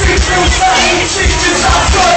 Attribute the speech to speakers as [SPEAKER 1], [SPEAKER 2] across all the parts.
[SPEAKER 1] Treat you right, teach you how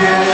[SPEAKER 1] Yeah.